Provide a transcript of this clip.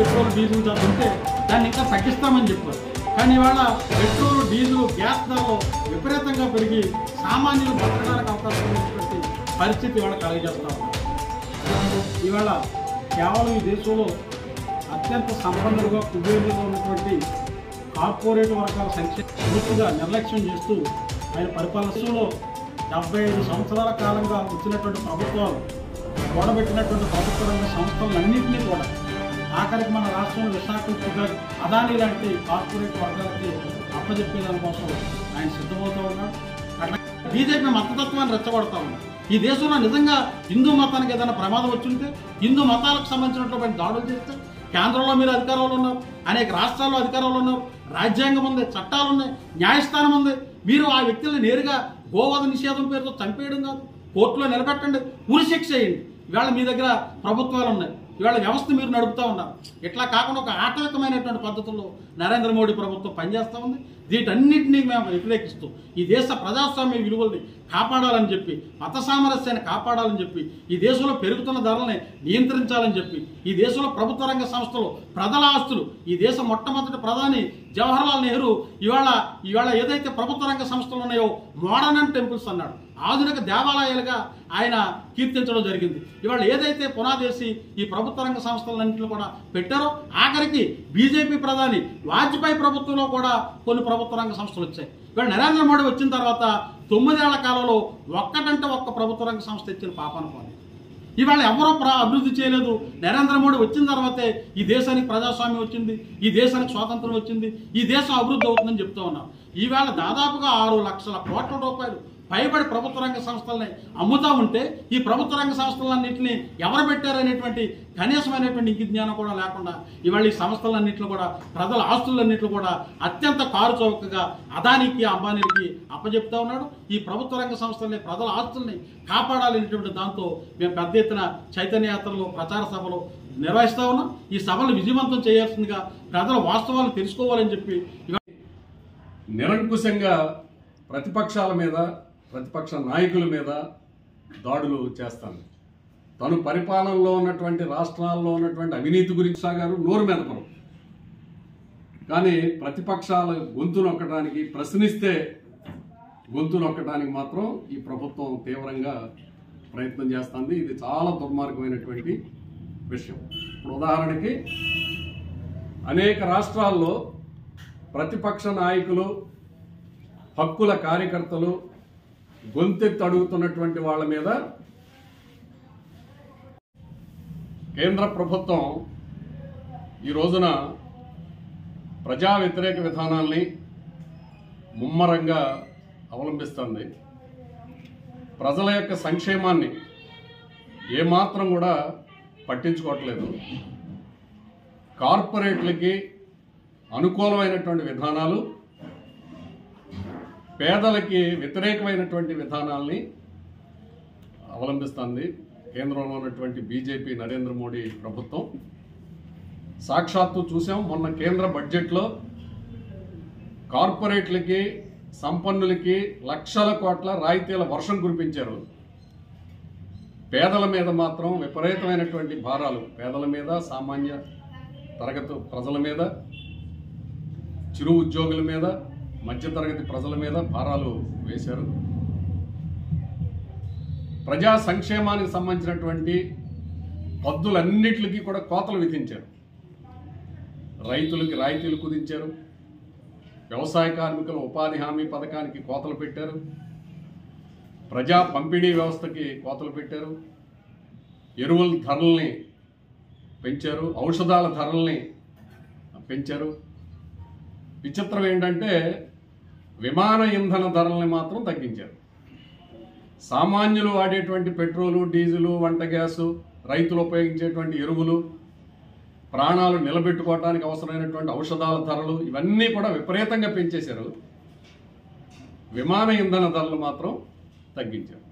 Petrol diesel ధర ఉంటే దాన్ని ఇంకా తగ్గిస్తామని చెప్పారు. కానీ ఇవాళ పెట్రోల్ డీజిల్ గ్యాస్ ధరలు విపరీతంగా పెరిగి సామాన్యులు బతకడానికి అవకాశం ఉన్నటువంటి పరిస్థితి ఇవాళ కలిగజేస్తా ఉన్నారు ఇవాళ కేవలం ఈ దేశంలో అత్యంత సంపన్నులుగా కుబేరులుగా ఉన్నటువంటి కార్పొరేట్ వర్గాల సంఖ్య పూర్తిగా నిర్లక్ష్యం చేస్తూ ఆయన పరిపాలనలో డెబ్బై ఐదు సంవత్సరాల కాలంగా వచ్చినటువంటి ప్రభుత్వాలు కూడబెట్టినటువంటి ప్రభుత్వ రంగ సంస్థలన్నింటినీ కూడా ఆఖరికి మన రాష్ట్రంలో విశాఖ అదాని లాంటి కార్పొరేట్ వర్గాలకి అప్పచెప్పే దానికోసం ఆయన సిద్ధమవుతూ ఉన్నాడు అట్లా బీజేపీ మతతత్వాన్ని రెచ్చగొడతా ఉన్నాడు ఈ దేశంలో నిజంగా హిందూ మతానికి ఏదైనా ప్రమాదం వచ్చింటే హిందూ మతాలకు సంబంధించినటువంటి దాడులు చేస్తే కేంద్రంలో మీరు అధికారంలో ఉన్నారు అనేక రాష్ట్రాల్లో అధికారంలో ఉన్నారు రాజ్యాంగం ఉంది చట్టాలు ఉన్నాయి న్యాయస్థానం ఉంది. మీరు ఆ వ్యక్తుల్ని నేరుగా గోవాద నిషేధం పేరుతో చంపేయడం కాదు. కోర్టులో నిలబెట్టండి ఉరి శిక్ష చేయండి. ఇవాళ మీ దగ్గర ప్రభుత్వాలు ఉన్నాయి. ఇవాళ వ్యవస్థ మీరు నడుపుతా ఉన్నారు. ఇట్లా కాకుండా ఒక ఆటంకమైనటువంటి పద్ధతుల్లో నరేంద్ర మోడీ ప్రభుత్వం పనిచేస్తూ ఉంది. వీటన్నిటినీ మేము వ్యతిరేకిస్తూ ఈ దేశ ప్రజాస్వామ్య విలువల్ని కాపాడాలని చెప్పి మత సామరస్యాన్ని కాపాడాలని చెప్పి ఈ దేశంలో పెరుగుతున్న ధరల్ని నియంత్రించాలని చెప్పి ఈ దేశంలో ప్రభుత్వ రంగ సంస్థలు ప్రజల ఆస్తులు ఈ దేశ మొట్టమొదటి ప్రధాని జవహర్లాల్ నెహ్రూ ఇవాళ ఇవాళ ఏదైతే ప్రభుత్వ రంగ సంస్థలు ఉన్నాయో మోడర్న్ అండ్ టెంపుల్స్ అన్నాడు. ఆధునిక దేవాలయాలుగా ఆయన కీర్తించడం జరిగింది. ఇవాళ ఏదైతే పునాదేసి ఈ ప్రభుత్వ రంగ సంస్థలన్నింటిలో కూడా పెట్టారో ఆఖరికి బీజేపీ ప్రధాని వాజ్పేయి ప్రభుత్వంలో కూడా కొన్ని ప్రభుత్వ రంగ సంస్థలు వచ్చాయి. ఇవాళ నరేంద్ర మోడీ వచ్చిన తర్వాత తొమ్మిదేళ్ళ కాలంలో ఒక్కటంటే ఒక్క ప్రభుత్వ రంగ సంస్థ ఇచ్చిన పాపాన ఇవాళ ఎవరో ప్ర అభివృద్ధి చేయలేదు. నరేంద్ర మోడీ వచ్చిన తర్వాతే ఈ దేశానికి ప్రజాస్వామ్యం వచ్చింది ఈ దేశానికి స్వాతంత్రం వచ్చింది ఈ దేశం అభివృద్ధి అవుతుందని చెప్తూ ఉన్నాం ఈవేళ దాదాపుగా ఆరు లక్షల కోట్ల రూపాయలు పైబడి ప్రభుత్వ రంగ సంస్థల్ని అమ్ముతా ఉంటే ఈ ప్రభుత్వ రంగ సంస్థలన్నింటినీ ఎవరు పెట్టారనేటువంటి కనీసమైనటువంటి ఇంకి జ్ఞానం కూడా లేకుండా ఇవాళ ఈ సంస్థలన్నింటిలో కూడా ప్రజల ఆస్తులన్నింటిలో కూడా అత్యంత కారు చౌకగా అదానికి అంబానీకి అప్పజెప్తా ఉన్నాడు. ఈ ప్రభుత్వ రంగ సంస్థల్ని ప్రజల ఆస్తుల్ని కాపాడాలనేటువంటి దాంతో మేము పెద్ద ఎత్తున చైతన్య యాత్రలు ప్రచార సభలు నిర్వహిస్తా ఉన్నాం. ఈ సభలు విజయవంతం చేయాల్సిందిగా ప్రజల వాస్తవాలు తెలుసుకోవాలని చెప్పి నిరంకుశంగా ప్రతిపక్షాల మీద ప్రతిపక్ష నాయకుల మీద దాడులు చేస్తాను. తను పరిపాలనలో ఉన్నటువంటి రాష్ట్రాల్లో ఉన్నటువంటి అవినీతి గురించి సాగారు నోరు మెదపరు కానీ ప్రతిపక్షాల గొంతు నొక్కడానికి ప్రశ్నిస్తే గొంతు నొక్కడానికి మాత్రం ఈ ప్రభుత్వం తీవ్రంగా ప్రయత్నం చేస్తుంది. ఇది చాలా దుర్మార్గమైనటువంటి విషయం. ఇప్పుడు ఉదాహరణకి అనేక రాష్ట్రాల్లో ప్రతిపక్ష నాయకులు హక్కుల కార్యకర్తలు గొంతెత్తి అడుగుతున్నటువంటి వాళ్ళ మీద కేంద్ర ప్రభుత్వం ఈ రోజున ప్రజా వ్యతిరేక విధానాల్ని ముమ్మరంగా అవలంబిస్తుంది. ప్రజల యొక్క సంక్షేమాన్ని ఏమాత్రం కూడా పట్టించుకోవట్లేదు. కార్పొరేట్లకి అనుకూలమైనటువంటి విధానాలు పేదలకి వ్యతిరేకమైనటువంటి విధానాల్ని అవలంబిస్తుంది కేంద్రంలో ఉన్నటువంటి బీజేపీ నరేంద్ర మోడీ ప్రభుత్వం. సాక్షాత్తు చూసాం మొన్న కేంద్ర బడ్జెట్లో కార్పొరేట్లకి సంపన్నులకి లక్షల కోట్ల రాయితీల వర్షం కురిపించారు. పేదల మీద మాత్రం విపరీతమైనటువంటి భారాలు పేదల మీద సామాన్య తరగతి ప్రజల మీద చిరు ఉద్యోగుల మీద మధ్యతరగతి ప్రజల మీద భారాలు వేశారు. ప్రజా సంక్షేమానికి సంబంధించినటువంటి పద్దులన్నిటికీ కూడా కోతలు విధించారు. రైతులకి రాయితీలు కుదించారు. వ్యవసాయ కార్మికుల ఉపాధి హామీ పథకానికి కోతలు పెట్టారు. ప్రజా పంపిణీ వ్యవస్థకి కోతలు పెట్టారు. ఎరువుల ధరల్ని పెంచారు. ఔషధాల ధరల్ని పెంచారు. విచిత్రం ఏంటంటే విమాన ఇంధన ధరల్ని మాత్రం తగ్గించారు. సామాన్యులు వాడేటువంటి పెట్రోలు డీజిలు వంట గ్యాసు రైతులు ఉపయోగించేటువంటి ఎరువులు ప్రాణాలు నిలబెట్టుకోవడానికి అవసరమైనటువంటి ఔషధాల ధరలు ఇవన్నీ కూడా విపరీతంగా పెంచేశారు. విమాన ఇంధన ధరలు మాత్రం తగ్గించారు.